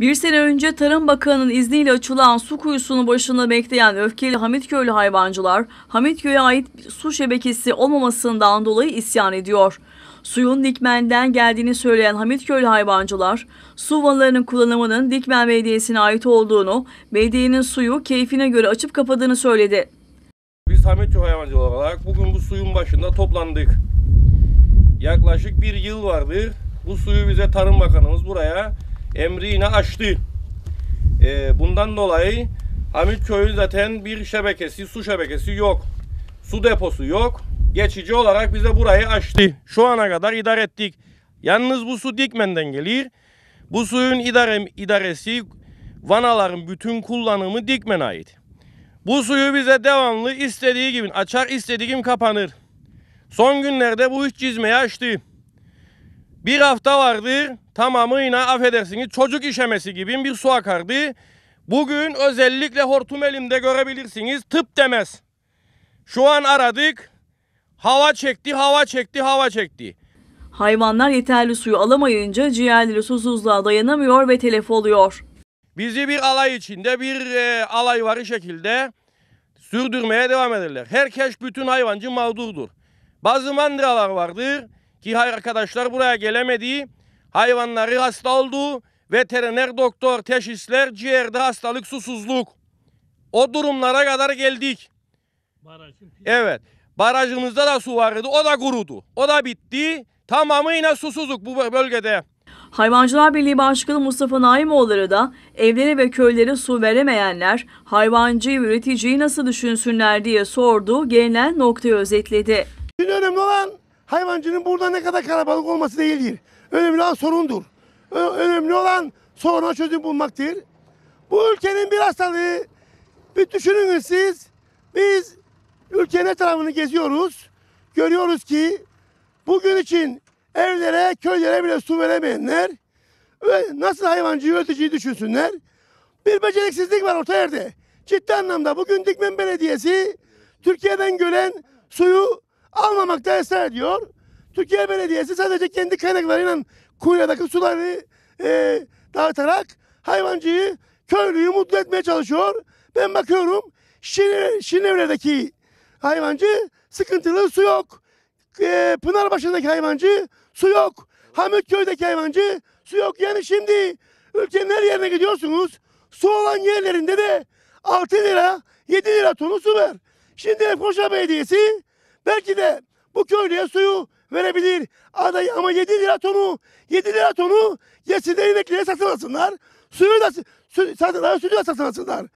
Bir sene önce Tarım Bakanı'nın izniyle açılan su kuyusunun başında bekleyen öfkeli Hamitköylü hayvancılar, Hamitköy'e ait su şebekesi olmamasından dolayı isyan ediyor. Suyun Dikmen'den geldiğini söyleyen Hamitköylü hayvancılar, su vanalarının kullanımının Dikmen Belediyesi'ne ait olduğunu, belediyenin suyu keyfine göre açıp kapadığını söyledi. Biz Hametçi hayvancılar olarak bugün bu suyun başında toplandık. Yaklaşık bir yıl vardır bu suyu bize Tarım Bakanımız buraya emriyle açtı. Ee, bundan dolayı Hamit Köyü zaten bir şebekesi, su şebekesi yok. Su deposu yok. Geçici olarak bize burayı açtı. Şu ana kadar idare ettik. Yalnız bu su Dikmen'den gelir. Bu suyun idare, idaresi vanaların bütün kullanımı Dikmen'e ait. Bu suyu bize devamlı istediği gibi açar, istediği gibi kapanır. Son günlerde bu iş çizmeyi açtı. Bir hafta vardır tamamıyla affedersiniz çocuk işemesi gibi bir su akardı. Bugün özellikle hortum elimde görebilirsiniz tıp demez. Şu an aradık. Hava çekti, hava çekti, hava çekti. Hayvanlar yeterli suyu alamayınca ciğerleri susuzluğa dayanamıyor ve telef oluyor. Bizi bir alay içinde bir e, alay varı şekilde sürdürmeye devam ederler. Herkes bütün hayvancı mağdurdur. Bazı mandıralar vardır ki hay- arkadaşlar buraya gelemedi. Hayvanları hasta oldu. Veteriner doktor teşhisler ciğerde hastalık susuzluk. O durumlara kadar geldik. Barajın. Evet. Barajımızda da su vardı. O da kurudu. O da bitti. Tamamıyla susuzluk bu bölgede. Hayvancılar Birliği Başkanı Mustafa Naimoğulları da evlere ve köylere su veremeyenler hayvancıyı üreticiyi nasıl düşünsünler diye sordu. Gelinen noktayı özetledi. Önemli olan hayvancının burada ne kadar kalabalık olması değildir. Önemli olan sorundur. Ö- önemli olan soruna çözüm bulmaktır. Bu ülkenin bir hastalığı. Bir düşünün siz. Biz ülkenin etrafını geziyoruz. Görüyoruz ki bugün için evlere, köylere bile su veremeyenler ve nasıl hayvancıyı, üreticiyi düşünsünler. Bir beceriksizlik var orta yerde. Ciddi anlamda bugün Dikmen Belediyesi Türkiye'den gelen suyu almamakta ısrar ediyor. Türkiye Belediyesi sadece kendi kaynaklarıyla kuyudaki suları e, dağıtarak hayvancıyı, köylüyü mutlu etmeye çalışıyor. Ben bakıyorum Şine, Şinevre'deki hayvancı sıkıntılı su yok. E, Pınarbaşı'ndaki hayvancı su yok. Hamitköy'deki hayvancı su yok. Yani şimdi ülkenin her yerine gidiyorsunuz. Su olan yerlerinde de 6 lira 7 lira tonu su ver. Şimdi Foşa Belediyesi belki de bu köylüye suyu verebilir. Aday ama 7 lira tonu 7 lira tonu yesin inekliğe satın alsınlar. Suyu da satın, suyu da satın alsınlar.